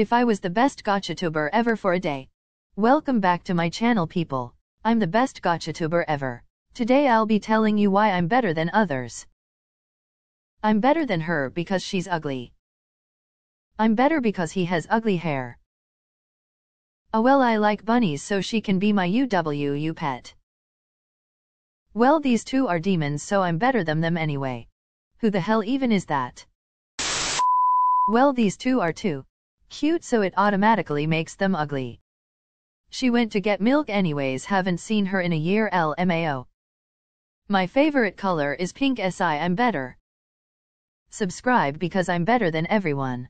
If I was the best gachatuber ever for a day. Welcome back to my channel people. I'm the best gachatuber ever. Today I'll be telling you why I'm better than others. I'm better than her because she's ugly. I'm better because he has ugly hair. Oh well I like bunnies so she can be my UWU pet. Well these two are demons so I'm better than them anyway. Who the hell even is that? Well these two are too cute so it automatically makes them ugly. She went to get milk anyways haven't seen her in a year LMAO. My favorite color is pink SI I'm better. Subscribe because I'm better than everyone.